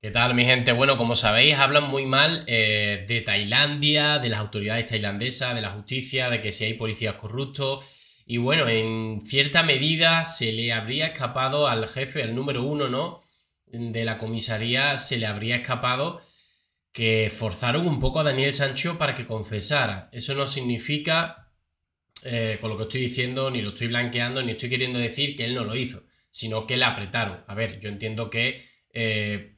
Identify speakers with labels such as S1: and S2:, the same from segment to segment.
S1: ¿Qué tal, mi gente? Bueno, como sabéis, hablan muy mal eh, de Tailandia, de las autoridades tailandesas, de la justicia, de que si hay policías corruptos. Y bueno, en cierta medida se le habría escapado al jefe, al número uno, ¿no? De la comisaría, se le habría escapado que forzaron un poco a Daniel Sancho para que confesara. Eso no significa, eh, con lo que estoy diciendo, ni lo estoy blanqueando, ni estoy queriendo decir que él no lo hizo, sino que le apretaron. A ver, yo entiendo que eh,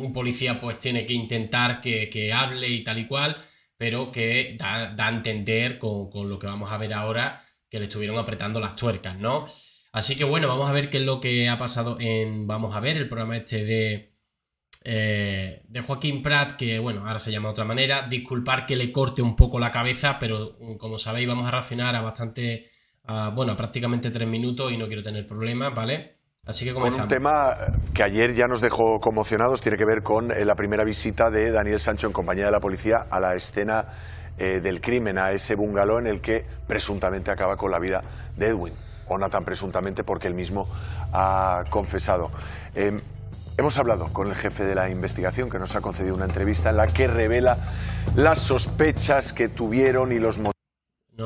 S1: un policía pues tiene que intentar que, hable y tal y cual, pero que da, a entender con, con, lo que vamos a ver ahora que le estuvieron apretando las tuercas, ¿no? Así que bueno, vamos a ver qué es lo que ha pasado en, vamos a ver, el programa este de, eh, de Joaquín Prat, que bueno, ahora se llama de otra manera. Disculpar que le corte un poco la cabeza, pero mm, como sabéis, vamos a reaccionar a bastante, bueno, prácticamente tres minutos y no quiero tener problemas, ¿vale? Así que.
S2: Con un tema que ayer ya nos dejó conmocionados, tiene que ver con eh, la primera visita de Daniel Sancho en compañía de la policía a la escena eh, del crimen, a ese bungalow en el que presuntamente acaba con la vida de Edwin. O no tan presuntamente porque él mismo ha confesado. Em, Hemos hablado con el jefe de la investigación que nos ha concedido una entrevista en la que revela las sospechas que tuvieron y los
S1: no,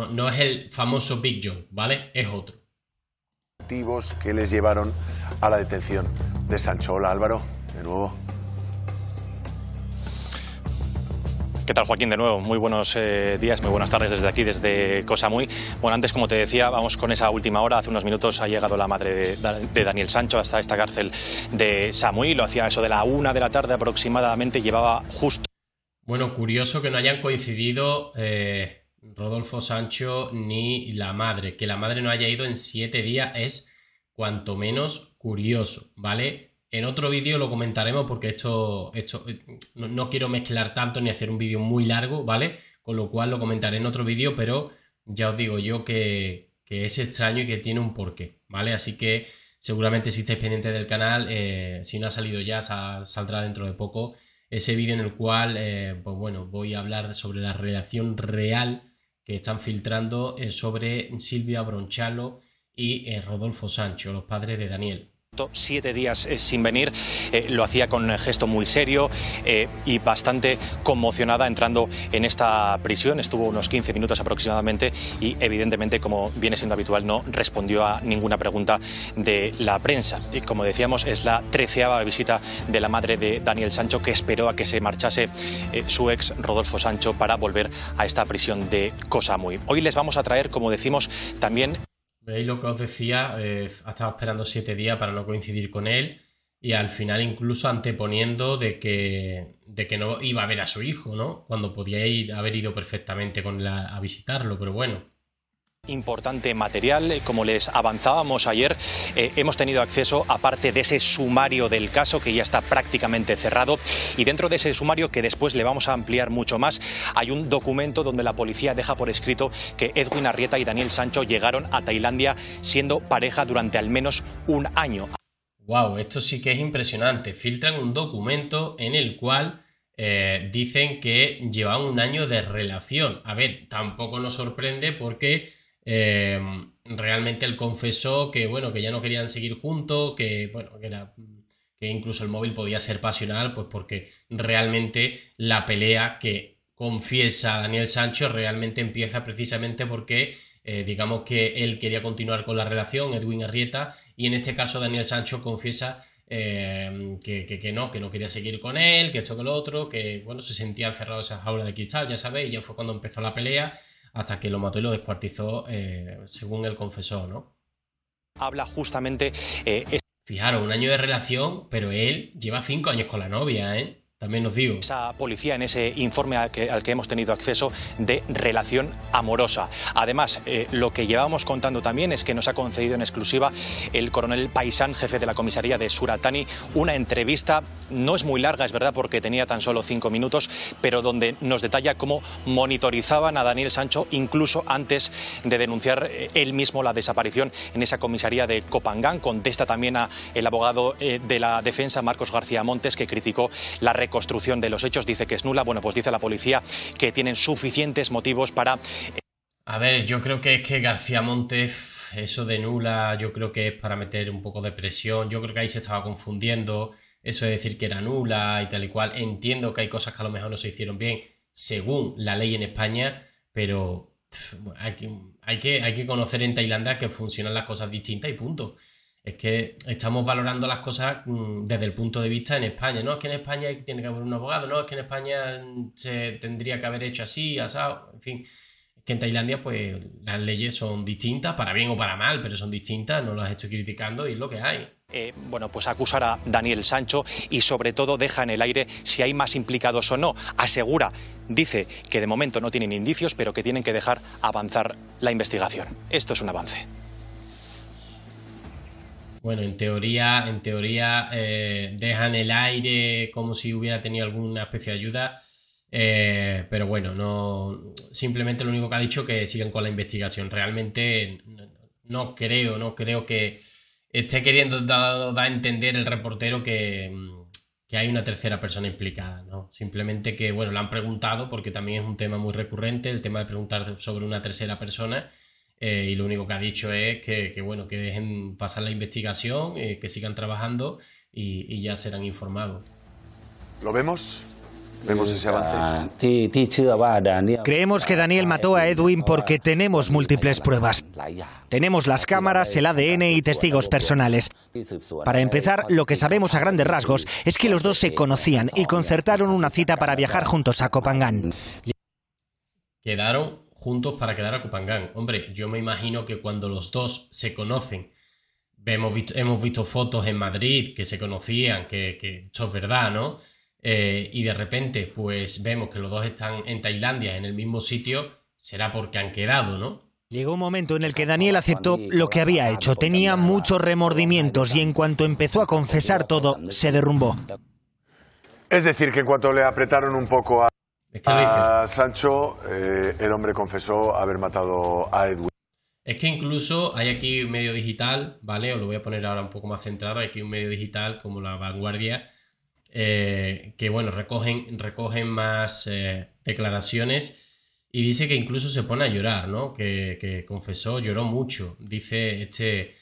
S1: no es el famoso Big John, ¿vale? Es otro.
S2: Motivos que les llevaron a la detención de Sancho. Hola Álvaro, de nuevo.
S3: ¿Qué tal, Joaquín? De nuevo, muy buenos eh, días, muy buenas tardes desde aquí, desde Cosa Muy. Bueno, antes, como te decía, vamos con esa última hora. Hace unos minutos ha llegado la madre de, Daniel Sancho hasta esta cárcel de Samuy. Lo hacía eso de la una de la tarde aproximadamente, llevaba justo.
S1: Bueno, curioso que no hayan coincidido eh, Rodolfo Sancho ni la madre. Que la madre no haya ido en siete días es cuanto menos curioso, ¿vale? En otro vídeo lo comentaremos porque esto, esto eh, no, quiero mezclar tanto ni hacer un vídeo muy largo, ¿vale? Con lo cual lo comentaré en otro vídeo, pero ya os digo yo que, es extraño y que tiene un porqué, ¿vale? Así que seguramente si estáis pendientes del canal, eh, si no ha salido ya, saldrá dentro de poco ese vídeo en el cual, eh, pues bueno, voy a hablar sobre la relación real que están filtrando sobre Silvia Bronchalo y Rodolfo Sancho, los padres de Daniel
S3: siete días eh, sin venir. Eh, lo hacía con gesto muy serio eh, y bastante conmocionada entrando en esta prisión. Estuvo unos 15 minutos aproximadamente y evidentemente, como viene siendo habitual, no respondió a ninguna pregunta de la prensa. Y como decíamos, es la treceava visita de la madre de Daniel Sancho que esperó a que se marchase su ex Rodolfo Sancho para volver a esta prisión de Cosamuy. Hoy les vamos a traer, como decimos, también
S1: ¿Veis lo que os decía? Eh, ha estado esperando siete días para no coincidir con él y al final incluso anteponiendo de que, de que no iba a ver a su hijo, ¿no? Cuando podía ir, haber ido perfectamente con a visitarlo, pero bueno
S3: importante material. Eh, como les avanzábamos ayer, eh, hemos tenido acceso a parte de ese sumario del caso que ya está prácticamente cerrado. Y dentro de ese sumario, que después le vamos a ampliar mucho más, hay un documento donde la policía deja por escrito que Edwin Arrieta y Daniel Sancho llegaron a Tailandia siendo pareja durante al menos un año.
S1: Wow, esto sí que es impresionante. Filtran un documento en el cual eh, dicen que llevan un año de relación. A ver, tampoco nos sorprende porque Em, realmente él confesó que, bueno, que ya no querían seguir juntos, que, bueno, que era que incluso el móvil podía ser pasional, pues porque realmente la pelea que confiesa Daniel Sancho realmente empieza precisamente porque eh, digamos que él quería continuar con la relación, Edwin Arrieta, y en este caso Daniel Sancho confiesa em, que, que, no, que no quería seguir con él, que esto que lo otro, que bueno, se sentía encerrado en esa jaula de cristal, ya sabéis, ya fue cuando empezó la pelea hasta que lo mató y lo descuartizó, eh, según él confesó, ¿no?
S3: Habla justamente... Eh,
S1: Fijaros, un año de relación, pero él lleva cinco años con la novia, ¿eh? También nos digo.
S3: Esa policía en ese informe al que, hemos tenido acceso de relación amorosa. Además, eh, lo que llevamos contando también es que nos ha concedido en exclusiva el coronel Paisán, jefe de la comisaría de Suratani, una entrevista, no es muy larga, es verdad, porque tenía tan solo cinco minutos, pero donde nos detalla cómo monitorizaban a Daniel Sancho incluso antes de denunciar eh, él mismo la desaparición en esa comisaría de Copangán. Contesta también a el abogado eh, de la defensa, Marcos García Montes, que criticó la construcción de los hechos. Dice que es nula. Bueno, pues dice la policía que tienen suficientes motivos para...
S1: A ver, yo creo que es que García Montes, eso de nula, yo creo que es para meter un poco de presión. Yo creo que ahí se estaba confundiendo. eso de decir que era nula y tal y cual. Entiendo que hay cosas que a lo mejor no se hicieron bien según la ley en España, pero hay, que, hay, que, hay que conocer en Tailandia que funcionan las cosas distintas y punto. Es que estamos valorando las cosas mm, desde el punto de vista en España. No es que en España tiene que haber un abogado, no es que en España mm, se tendría que haber hecho así, asado, en fin. Es que en Tailandia, pues las leyes son distintas, para bien o para mal, pero son distintas, no las estoy criticando y es lo que hay.
S3: Eh, bueno, pues acusar a Daniel Sancho y sobre todo deja en el aire si hay más implicados o no. Asegura, dice que de momento no tienen indicios, pero que tienen que dejar avanzar la investigación. Esto es un avance.
S1: Bueno, en teoría, en teoría eh, dejan el aire como si hubiera tenido alguna especie de ayuda. Eh, pero bueno, no. Simplemente lo único que ha dicho es que sigan con la investigación. Realmente no creo, no creo que esté queriendo dar, a entender el reportero que, que, hay una tercera persona implicada, ¿no? Simplemente que, bueno, le han preguntado, porque también es un tema muy recurrente, el tema de preguntar sobre una tercera persona, eh, y lo único que ha dicho es que, que bueno, que dejen pasar la investigación, eh, que sigan trabajando y, y ya serán informados.
S2: ¿Lo vemos? Vemos ese avance.
S4: Creemos que Daniel mató a Edwin porque tenemos múltiples pruebas. Tenemos las cámaras, el ADN y testigos personales. Para empezar, lo que sabemos a grandes rasgos es que los dos se conocían y concertaron una cita para viajar juntos a Copangán.
S1: Quedaron juntos para quedar a Copangán. Hombre, yo me imagino que cuando los dos se conocen, hemos visto, hemos visto fotos en Madrid que se conocían, que, que esto es verdad, ¿no? Eh, y de repente pues vemos que los dos están en Tailandia, en el mismo sitio, será porque han quedado, ¿no?
S4: Llegó un momento en el que Daniel aceptó lo que había hecho. Tenía muchos remordimientos y en cuanto empezó a confesar todo, se derrumbó.
S2: Es decir, que en cuanto le apretaron un poco a, Sancho, eh, el hombre confesó haber matado a Edwin.
S1: Es que incluso hay aquí un medio digital, ¿vale? Os lo voy a poner ahora un poco más centrado. Hay aquí un medio digital como La Vanguardia eh, que bueno, recogen, recogen más eh, declaraciones y dice que incluso se pone a llorar, ¿no? Que, confesó, lloró mucho. Dice este,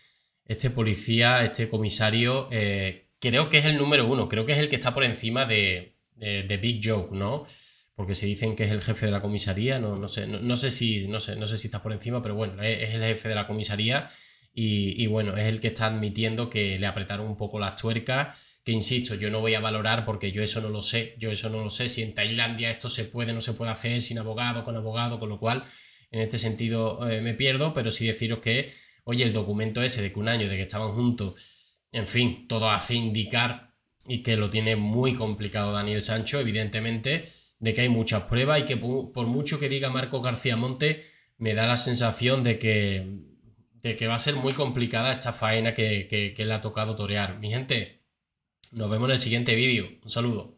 S1: este policía, este comisario, creo que es el número uno, creo que es el que está por encima de, Big Joke, ¿no? Porque se dicen que es el jefe de la comisaría, no, no sé, no, sé si, no sé, no sé si está por encima, pero bueno, es, el jefe de la comisaría y, y, bueno, es el que está admitiendo que le apretaron un poco las tuercas que insisto, yo no voy a valorar porque yo eso no lo sé, yo eso no lo sé, si en Tailandia esto se puede no se puede hacer sin abogado, con abogado, con lo cual en este sentido eh, me pierdo, pero sí deciros que, oye, el documento ese de que un año de que estaban juntos, en fin, todo hace indicar y que lo tiene muy complicado Daniel Sancho, evidentemente, de que hay muchas pruebas y que por mucho que diga Marco García Monte, me da la sensación de que, de que va a ser muy complicada esta faena que, que, que le ha tocado torear. Mi gente, nos vemos en el siguiente vídeo. Un saludo.